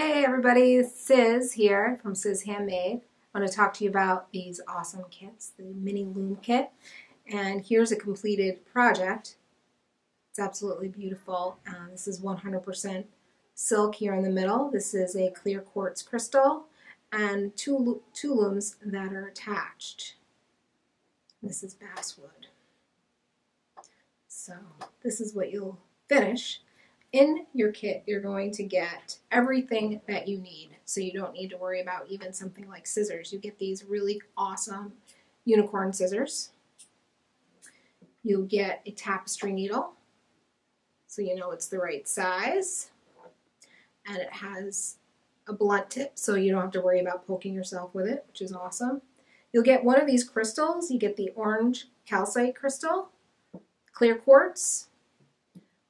Hey everybody, Sis here from Sis Handmade. I want to talk to you about these awesome kits, the mini loom kit. And here's a completed project. It's absolutely beautiful. Uh, this is 100% silk here in the middle. This is a clear quartz crystal and two, two looms that are attached. This is basswood. So this is what you'll finish in your kit, you're going to get everything that you need. So you don't need to worry about even something like scissors. You get these really awesome unicorn scissors. You'll get a tapestry needle, so you know it's the right size. And it has a blunt tip, so you don't have to worry about poking yourself with it, which is awesome. You'll get one of these crystals. You get the orange calcite crystal, clear quartz,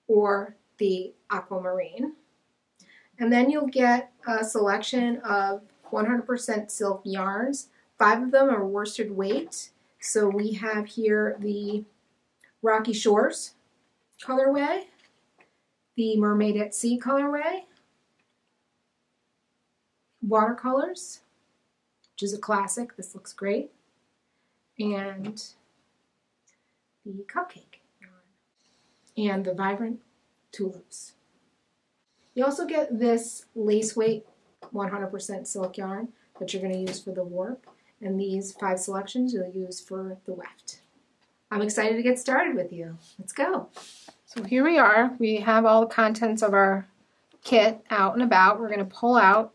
or the aquamarine. And then you'll get a selection of 100% silk yarns. Five of them are worsted weight. So we have here the Rocky Shores colorway, the Mermaid at Sea colorway, watercolors, which is a classic. This looks great. And the cupcake yarn. And the vibrant tulips. You also get this lace weight 100% silk yarn that you're going to use for the warp and these five selections you'll use for the weft. I'm excited to get started with you. Let's go. So here we are. We have all the contents of our kit out and about. We're going to pull out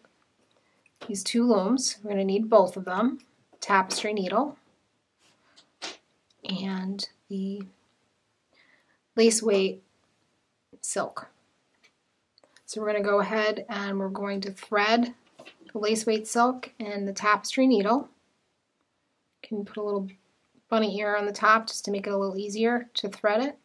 these two looms. We're going to need both of them. Tapestry needle and the lace weight silk. So we're going to go ahead and we're going to thread the lace weight silk and the tapestry needle. You Can put a little bunny ear on the top just to make it a little easier to thread it.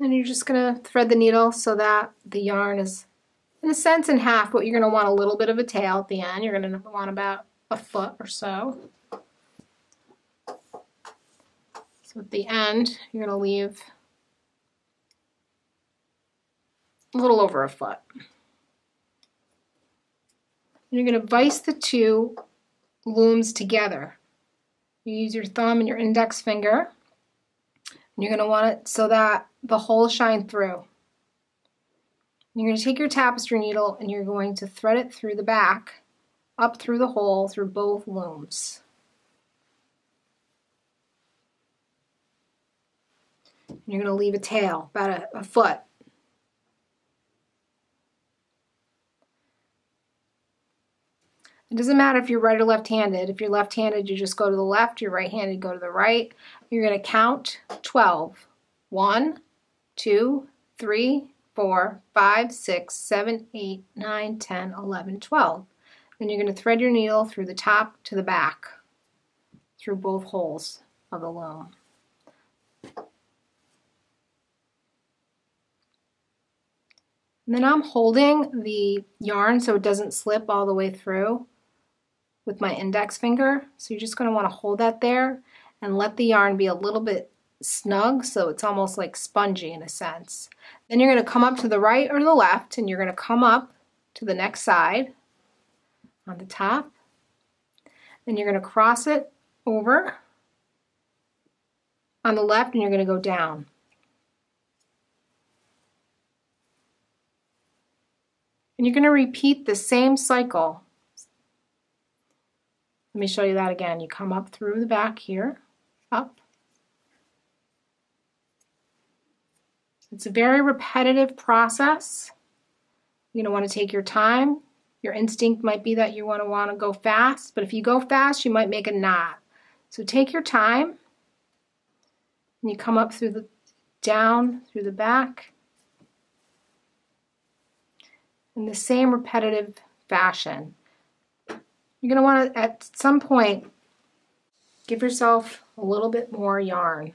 And you're just going to thread the needle so that the yarn is, in a sense, in half, but you're going to want a little bit of a tail at the end. You're going to want about a foot or so. So at the end, you're going to leave a little over a foot. You're going to vise the two looms together. You use your thumb and your index finger. And you're going to want it so that the holes shine through. You're going to take your tapestry needle and you're going to thread it through the back up through the hole through both looms. And you're going to leave a tail, about a, a foot. It doesn't matter if you're right or left-handed. If you're left-handed, you just go to the left. You're right-handed, go to the right. You're going to count 12. 1, 2, 3, 4, 5, 6, 7, 8, 9, 10, 11, 12. Then you're going to thread your needle through the top to the back, through both holes of the loom. And then I'm holding the yarn so it doesn't slip all the way through with my index finger. So you're just going to want to hold that there and let the yarn be a little bit snug so it's almost like spongy in a sense. Then you're going to come up to the right or the left and you're going to come up to the next side on the top. Then you're going to cross it over on the left and you're going to go down. And you're going to repeat the same cycle. Let me show you that again. You come up through the back here, up. It's a very repetitive process. You're going to want to take your time. Your instinct might be that you want to want to go fast, but if you go fast, you might make a knot. So take your time and you come up through the down through the back in the same repetitive fashion. You're going to want to, at some point, give yourself a little bit more yarn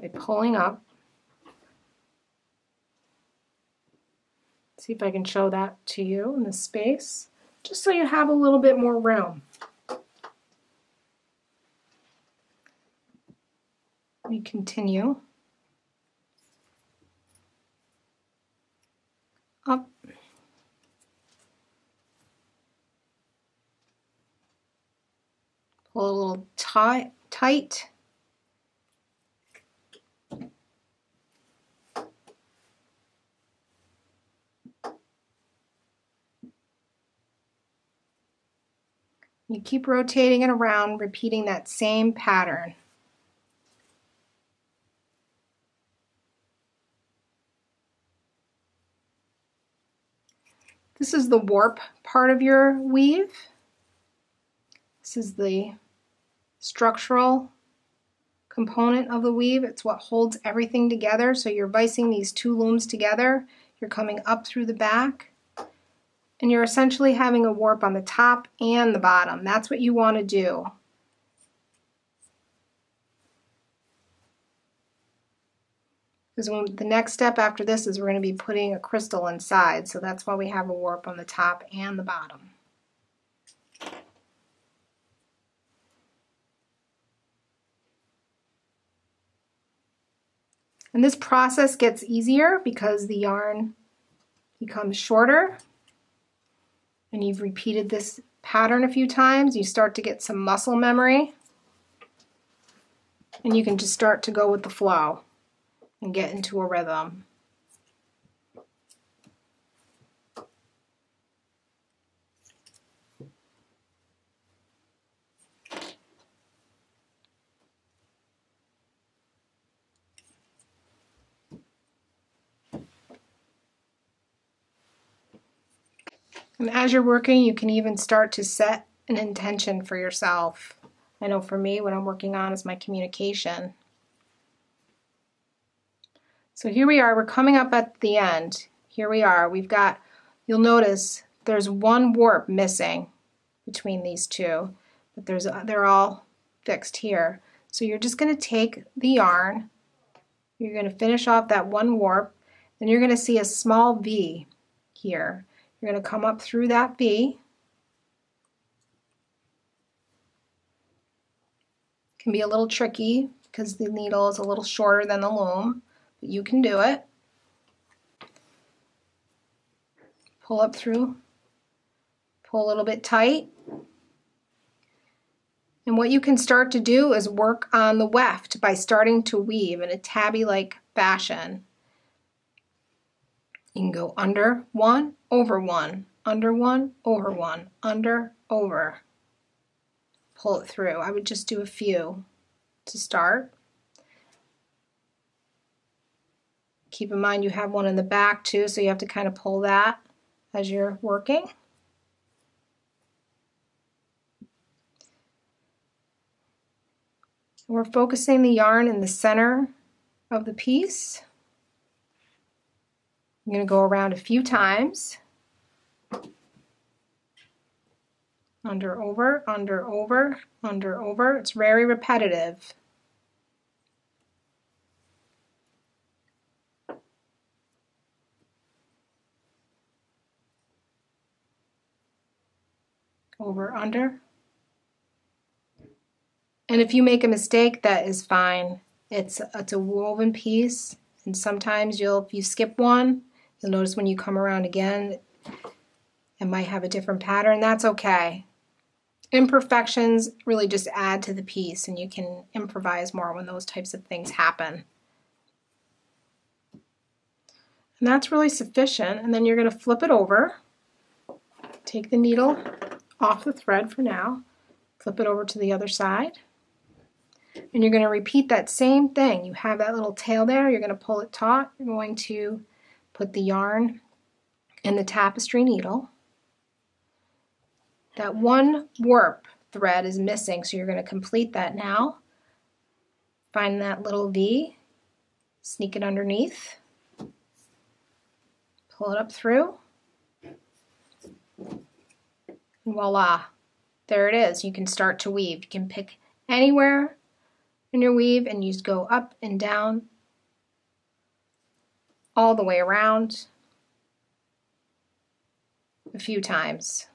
by pulling up See if I can show that to you in the space, just so you have a little bit more room. We continue. Up. Pull a little tight, tight. You keep rotating it around, repeating that same pattern. This is the warp part of your weave. This is the structural component of the weave. It's what holds everything together. So you're vicing these two looms together. You're coming up through the back and you're essentially having a warp on the top and the bottom. That's what you want to do. Because the next step after this is we're going to be putting a crystal inside, so that's why we have a warp on the top and the bottom. And this process gets easier because the yarn becomes shorter and you've repeated this pattern a few times, you start to get some muscle memory. And you can just start to go with the flow and get into a rhythm. And as you're working, you can even start to set an intention for yourself. I know for me, what I'm working on is my communication. So here we are, we're coming up at the end. Here we are, we've got, you'll notice there's one warp missing between these two, but there's they're all fixed here. So you're just going to take the yarn, you're going to finish off that one warp, and you're going to see a small V here. You're going to come up through that V. Can be a little tricky because the needle is a little shorter than the loom, but you can do it. Pull up through, pull a little bit tight. And what you can start to do is work on the weft by starting to weave in a tabby-like fashion. You can go under one, over one, under one, over one, under, over. Pull it through. I would just do a few to start. Keep in mind you have one in the back too, so you have to kind of pull that as you're working. We're focusing the yarn in the center of the piece. I'm going to go around a few times. Under, over, under, over, under, over. It's very repetitive. Over, under. And if you make a mistake, that is fine. It's, it's a woven piece, and sometimes you'll, if you skip one, You'll notice when you come around again, it might have a different pattern. That's okay. Imperfections really just add to the piece and you can improvise more when those types of things happen. And that's really sufficient. And then you're going to flip it over. Take the needle off the thread for now. Flip it over to the other side. And you're going to repeat that same thing. You have that little tail there. You're going to pull it taut. You're going to Put the yarn in the tapestry needle. That one warp thread is missing, so you're going to complete that now. Find that little V, sneak it underneath, pull it up through, and voila, there it is. You can start to weave. You can pick anywhere in your weave and you just go up and down all the way around a few times.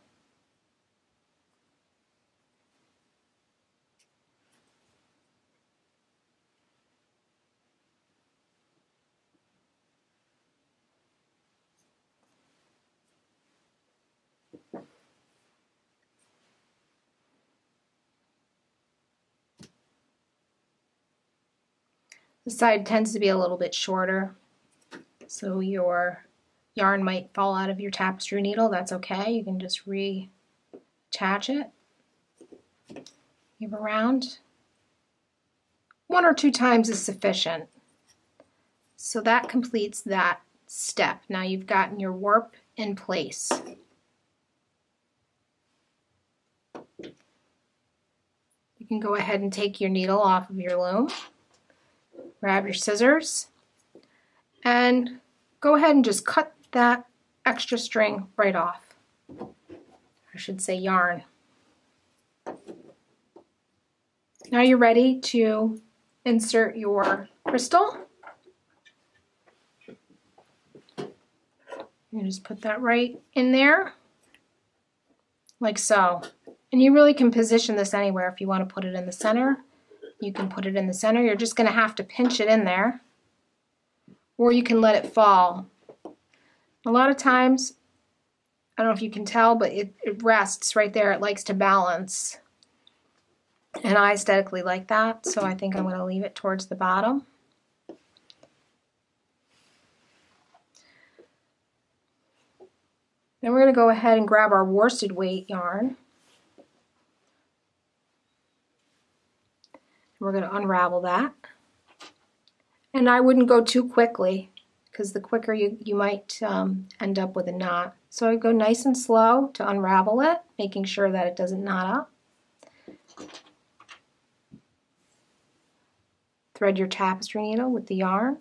The side tends to be a little bit shorter, so your yarn might fall out of your tapestry needle. That's okay. You can just reattach it. Give around. One or two times is sufficient. So that completes that step. Now you've gotten your warp in place. You can go ahead and take your needle off of your loom. Grab your scissors and go ahead and just cut that extra string right off. I should say yarn. Now you're ready to insert your crystal. You just put that right in there, like so. And you really can position this anywhere. If you want to put it in the center, you can put it in the center. You're just going to have to pinch it in there, or you can let it fall. A lot of times, I don't know if you can tell, but it, it rests right there. It likes to balance. And I aesthetically like that, so I think I'm going to leave it towards the bottom. Then we're going to go ahead and grab our worsted weight yarn. We're going to unravel that. And I wouldn't go too quickly because the quicker you, you might um, end up with a knot. So I go nice and slow to unravel it, making sure that it doesn't knot up. Thread your tapestry needle with the yarn.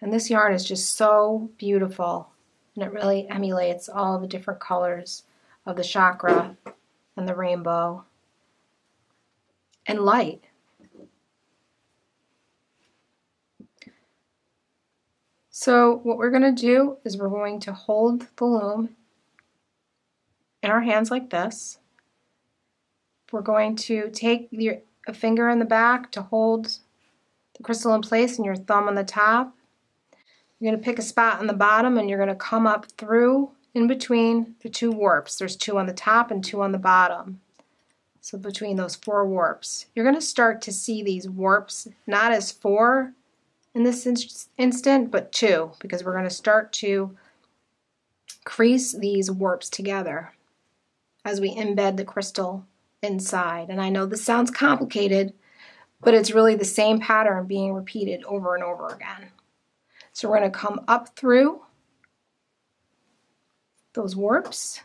And this yarn is just so beautiful and it really emulates all the different colors of the chakra and the rainbow and light. So what we're going to do is we're going to hold the loom in our hands like this. We're going to take your, a finger in the back to hold the crystal in place and your thumb on the top. You're going to pick a spot on the bottom and you're going to come up through in between the two warps. There's two on the top and two on the bottom. So between those four warps. You're going to start to see these warps not as four in this in instant, but two, because we're going to start to crease these warps together as we embed the crystal inside. And I know this sounds complicated, but it's really the same pattern being repeated over and over again. So we're going to come up through those warps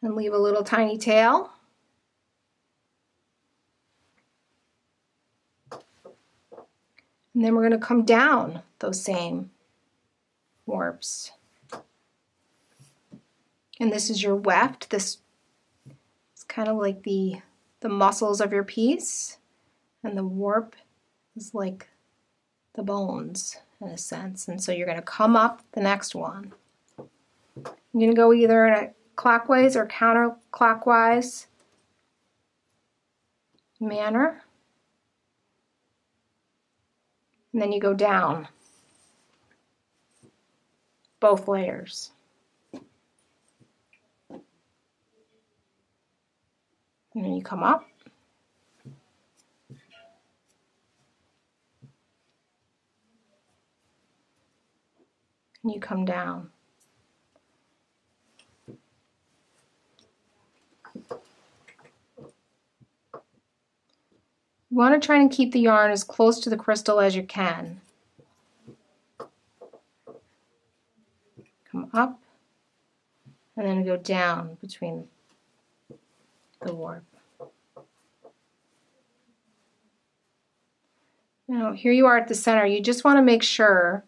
and leave a little tiny tail. And then we're going to come down those same warps. And this is your weft. This is kind of like the, the muscles of your piece. And the warp is like the bones in a sense. And so you're going to come up the next one. You're going to go either in a clockwise or counterclockwise manner and then you go down both layers. And then you come up. And you come down. You want to try and keep the yarn as close to the crystal as you can. Come up and then go down between the warp. Now here you are at the center. You just want to make sure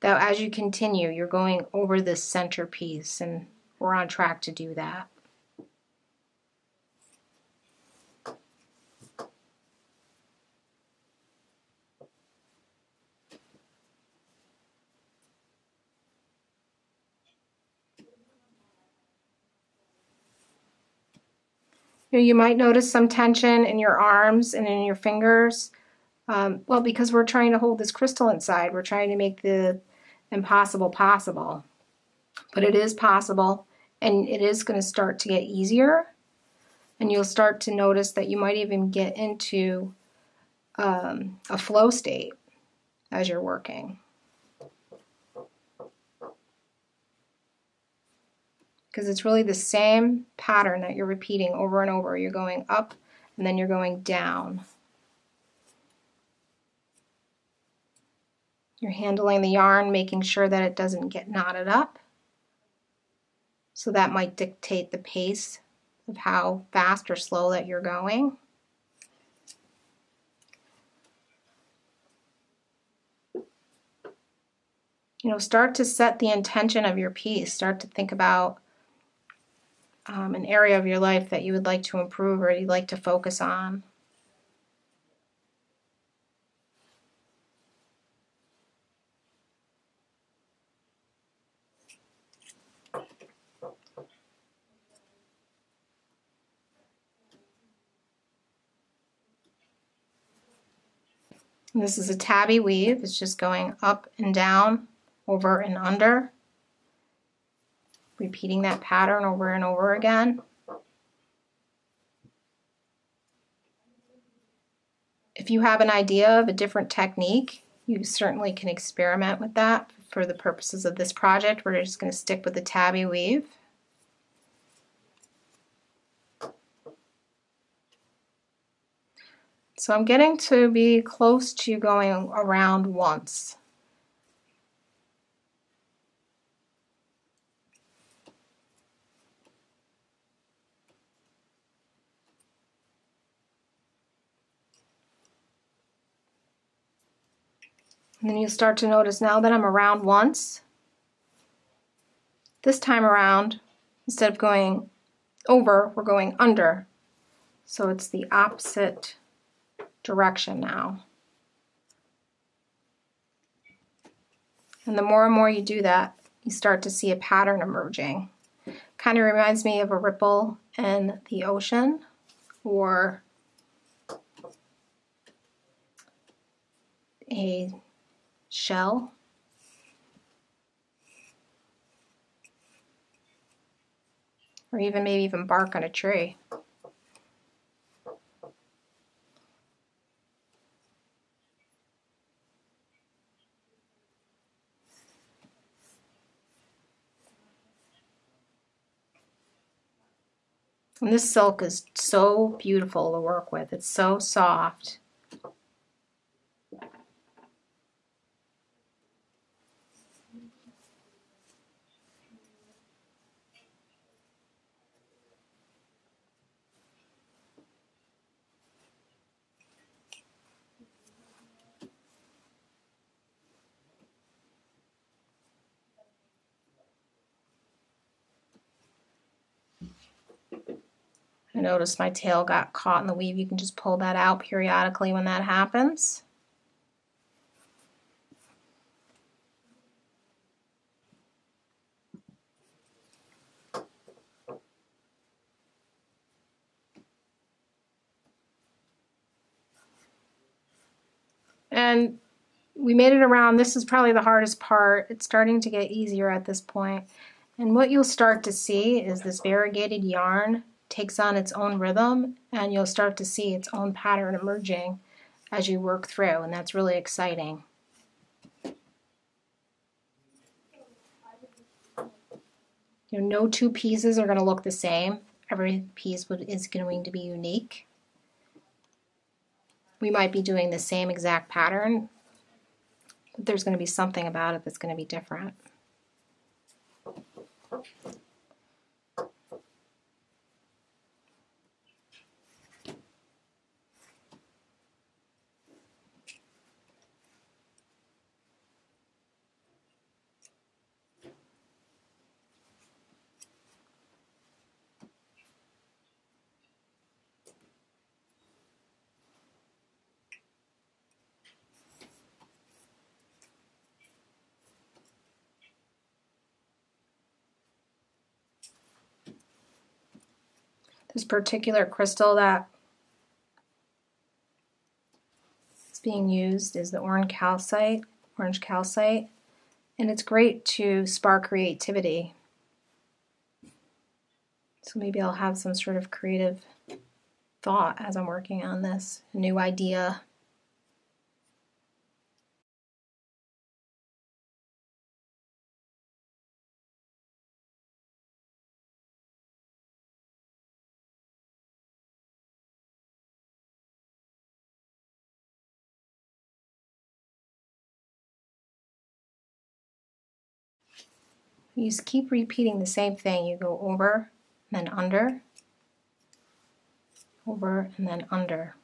that as you continue you're going over this center piece and we're on track to do that. You might notice some tension in your arms and in your fingers. Um, well, because we're trying to hold this crystal inside. We're trying to make the impossible possible. But it is possible and it is going to start to get easier. And you'll start to notice that you might even get into um, a flow state as you're working. Because it's really the same pattern that you're repeating over and over. You're going up and then you're going down. You're handling the yarn, making sure that it doesn't get knotted up. So that might dictate the pace of how fast or slow that you're going. You know, start to set the intention of your piece. Start to think about um, an area of your life that you would like to improve or you'd like to focus on. This is a tabby weave. It's just going up and down, over and under. Repeating that pattern over and over again. If you have an idea of a different technique, you certainly can experiment with that. For the purposes of this project, we're just going to stick with the tabby weave. So I'm getting to be close to going around once. And then you start to notice now that I'm around once, this time around, instead of going over, we're going under. So it's the opposite direction now. And the more and more you do that, you start to see a pattern emerging. Kind of reminds me of a ripple in the ocean or a shell. Or even maybe even bark on a tree. And this silk is so beautiful to work with. It's so soft. I noticed my tail got caught in the weave. You can just pull that out periodically when that happens. And we made it around. This is probably the hardest part. It's starting to get easier at this point. And what you'll start to see is this variegated yarn takes on its own rhythm and you'll start to see its own pattern emerging as you work through and that's really exciting. You know, no two pieces are going to look the same. Every piece is going to be unique. We might be doing the same exact pattern, but there's going to be something about it that's going to be different. This particular crystal that is being used is the orange calcite, orange calcite, and it's great to spark creativity. So maybe I'll have some sort of creative thought as I'm working on this, a new idea. You just keep repeating the same thing. You go over, then under, over, and then under.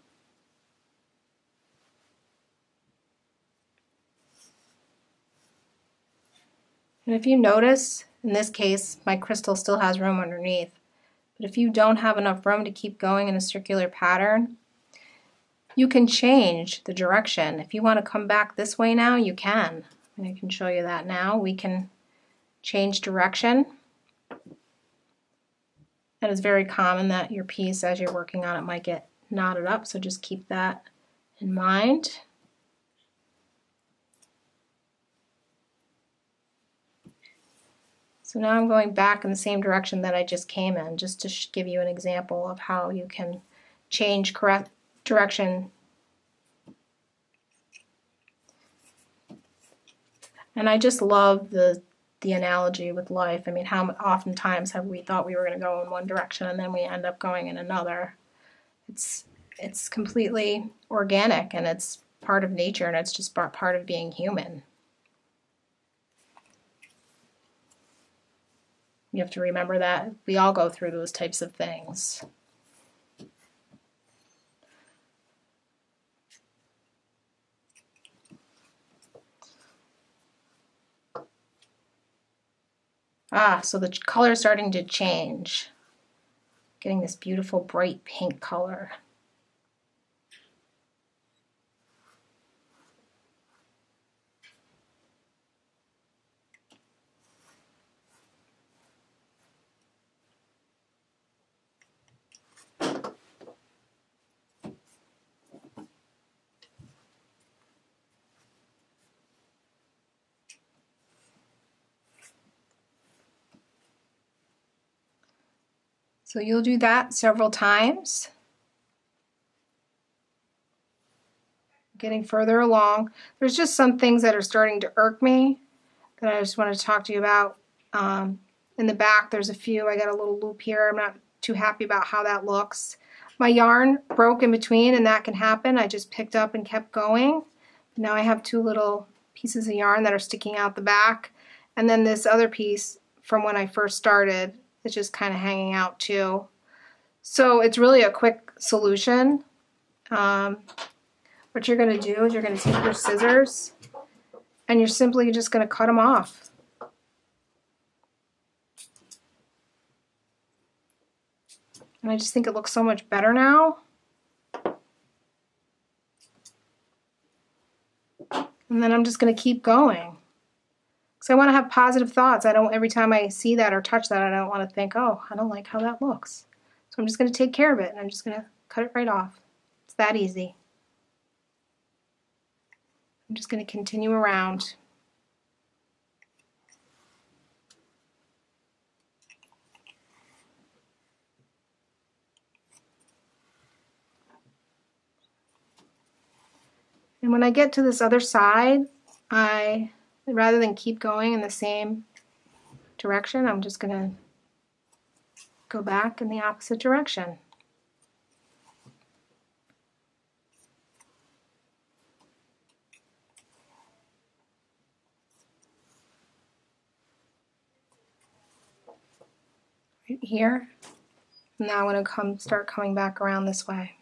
And if you notice, in this case, my crystal still has room underneath. But if you don't have enough room to keep going in a circular pattern, you can change the direction. If you want to come back this way now, you can. And I can show you that now. We can change direction. That is very common that your piece as you're working on it might get knotted up, so just keep that in mind. So now I'm going back in the same direction that I just came in, just to give you an example of how you can change correct direction. And I just love the the analogy with life. I mean, how oftentimes have we thought we were going to go in one direction and then we end up going in another? It's it's completely organic and it's part of nature and it's just part of being human. You have to remember that we all go through those types of things. Ah, so the color is starting to change. Getting this beautiful bright pink color. So you'll do that several times. Getting further along. There's just some things that are starting to irk me that I just want to talk to you about. Um, in the back, there's a few. I got a little loop here. I'm not too happy about how that looks. My yarn broke in between, and that can happen. I just picked up and kept going. Now I have two little pieces of yarn that are sticking out the back. And then this other piece from when I first started it's just kind of hanging out too. So it's really a quick solution. Um, what you're going to do is you're going to take your scissors and you're simply just going to cut them off. And I just think it looks so much better now. And then I'm just going to keep going. So I want to have positive thoughts. I don't, every time I see that or touch that, I don't want to think, oh, I don't like how that looks. So I'm just going to take care of it and I'm just going to cut it right off. It's that easy. I'm just going to continue around. And when I get to this other side, I rather than keep going in the same direction, I'm just going to go back in the opposite direction. Right here. Now I'm going to come start coming back around this way.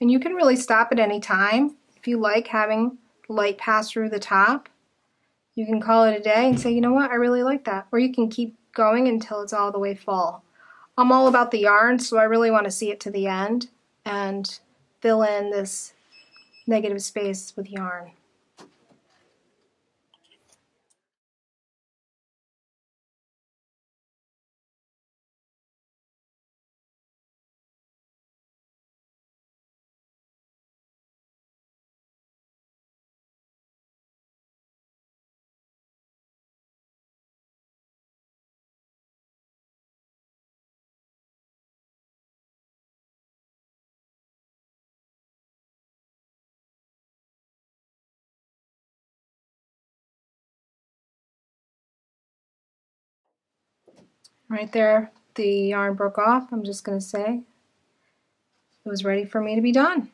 And you can really stop at any time. If you like having light pass through the top, you can call it a day and say, you know what, I really like that. Or you can keep going until it's all the way full. I'm all about the yarn, so I really want to see it to the end. And fill in this negative space with yarn. Right there, the yarn broke off. I'm just going to say it was ready for me to be done.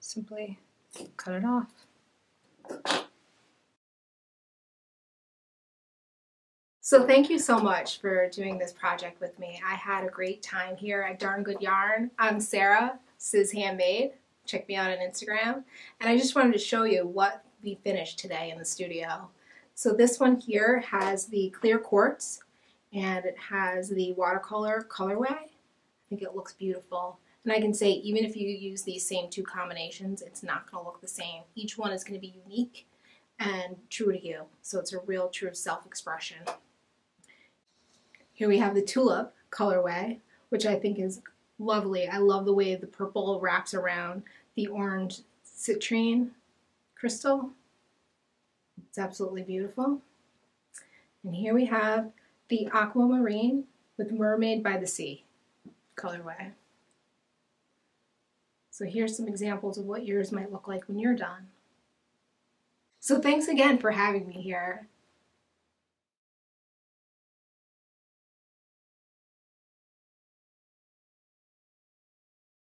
Simply cut it off. So thank you so much for doing this project with me. I had a great time here at Darn Good Yarn. I'm Sarah, Sis Handmade. Check me out on Instagram. And I just wanted to show you what we finished today in the studio. So this one here has the clear quartz and it has the watercolor colorway. I think it looks beautiful. And I can say even if you use these same two combinations, it's not going to look the same. Each one is going to be unique and true to you. So it's a real true self-expression. Here we have the tulip colorway, which I think is lovely. I love the way the purple wraps around the orange citrine crystal. It's absolutely beautiful. And here we have the aquamarine with mermaid by the sea colorway. So here's some examples of what yours might look like when you're done. So thanks again for having me here.